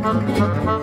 Musik